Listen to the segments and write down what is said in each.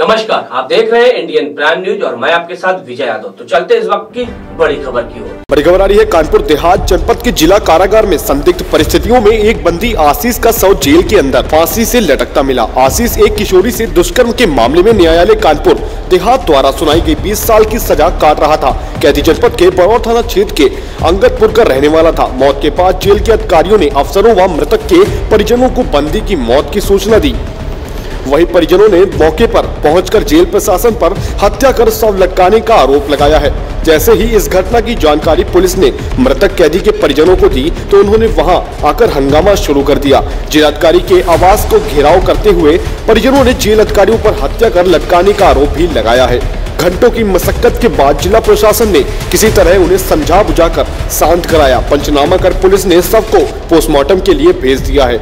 नमस्कार, आप देख रहे हैं इंडियन प्राइम न्यूज़ और मैं आपके साथ विजय यादव। तो चलते इस वक्त की बड़ी खबर की ओर। बड़ी खबर आ रही है, कानपुर देहात जनपद के जिला कारागार में संदिग्ध परिस्थितियों में एक बंदी आशीष का शव जेल के अंदर फांसी से लटकता मिला। आशीष एक किशोरी से दुष्कर्म के मामले में न्यायालय कानपुर देहात द्वारा सुनाई गई 20 साल की सजा काट रहा था। कैदी जनपद के बड़ौर थाना क्षेत्र के अंगतपुर का रहने वाला था। मौत के बाद जेल के अधिकारियों ने अफसरों व मृतक के परिजनों को बंदी की मौत की सूचना दी। वहीं परिजनों ने मौके पर पहुंचकर जेल प्रशासन पर हत्या कर शव लटकाने का आरोप लगाया है। जैसे ही इस घटना की जानकारी पुलिस ने मृतक कैदी के परिजनों को दी तो उन्होंने वहाँ आकर हंगामा शुरू कर दिया। जिलाधिकारी के आवास को घेराव करते हुए परिजनों ने जेल अधिकारियों पर हत्या कर लटकाने का आरोप भी लगाया है। घंटों की मशक्कत के बाद जिला प्रशासन ने किसी तरह उन्हें समझा बुझाकर शांत कराया। पंचनामा कर पुलिस ने सबको पोस्टमार्टम के लिए भेज दिया है।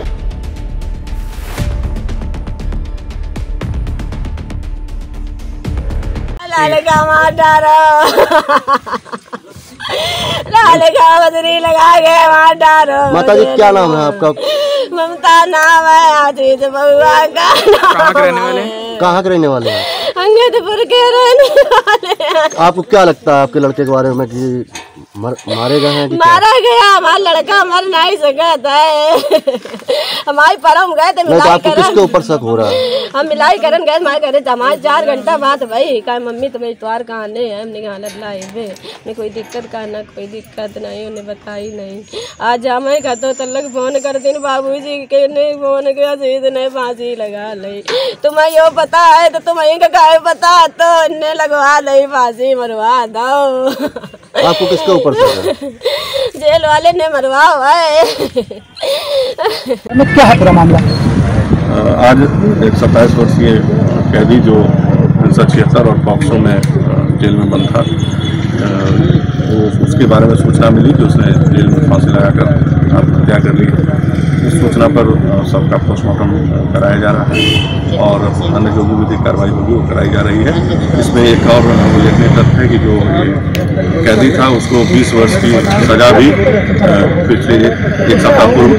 का मार डारो लाल का बदरी लगा के मार डारो माता जी क्या नाम है आपका ममता नाम है आजीत बउआ का कहाँ के रहने वाले कहाँ के रहने वाले हैं अंगदपुर के रहने वाले हैं आपको क्या लगता है आपके लड़के के बारे में कि मर, मारे गए हैं? मारा गया हमारा लड़का मर नहीं सका था हमारे परम गए थे तो आपको किसके ऊपर शक हो रहा है हम मिलाई करन गए हमारे घरे हमारे चार घंटा बाद भाई का मम्मी तुम्हें इतवार कहाँ ने है हमने कहा लाई बे ने कोई दिक्कत का ना कोई दिक्कत नहीं उन्हें बताई नहीं। आज हमें कहते तलक फ़ोन कर दिन बाबू जी के ने फ़ोन किया सीध ने फांसी लगा ली। तुम्हें यो पता है तो तुम्हें का काहे पता तो इन्हें लगवा ली फांसी मरवा दो। आपको किसके ऊपर जेल वाले ने मरवा हुआ है आज एक सत्ताईस वर्षीय कैदी जो उन्नीस सौ छिहत्तर और पॉक्सो में जेल में बंद था वो उसके बारे में सूचना मिली कि उसने जेल में फांसी लगाकर आत्महत्या कर ली। सूचना पर सबका पोस्टमार्टम कराया जा रहा है और अन्य जो भी विधिक कार्रवाई होगी वो कराई जा रही है। इसमें एक और उल्लेखनीय तथ्य है कि जो कैदी था, उसको 20 वर्ष की सज़ा भी पिछले एक सप्ताह पूर्व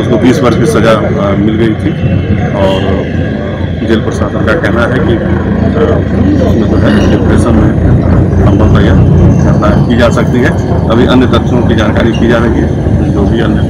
उसको 20 वर्ष की सज़ा मिल गई थी। और जेल प्रशासन का कहना है कि उसमें जो है डिप्रेशन में संभवतः की जा सकती है। अभी अन्य तथ्यों की जानकारी की जा रही है, जो भी अन्य